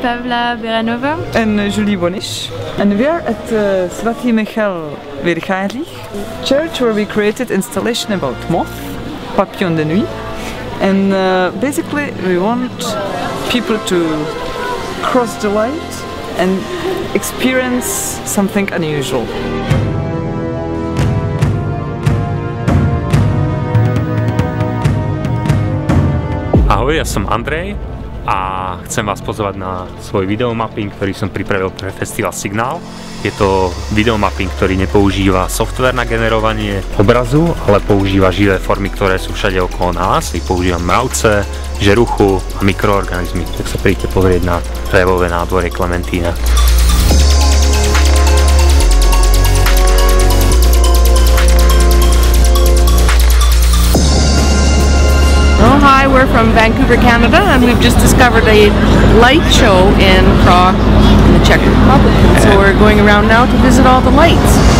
Pavla Beranova. and Julie Bonish. And we are at uh, Svati Michal Verkhalig church where we created installation about moth, papillon de nuit. And uh, basically we want people to cross the light and experience something unusual. Ahoj, ja som Andrej a chcem vás pozvať na svoj videomapping, ktorý som pripravil pre festival Signál. Je to videomapping, ktorý nepoužíva software na generovanie obrazu, ale používa živé formy, ktoré sú všade okolo nás. Používam mravce, žeruchu a mikroorganizmy. Tak sa príďte pozrieť na revové nádvorie Klementína. Hi, we're from Vancouver, Canada, and we've just discovered a light show in Prague, in the Czech Republic. And so we're going around now to visit all the lights.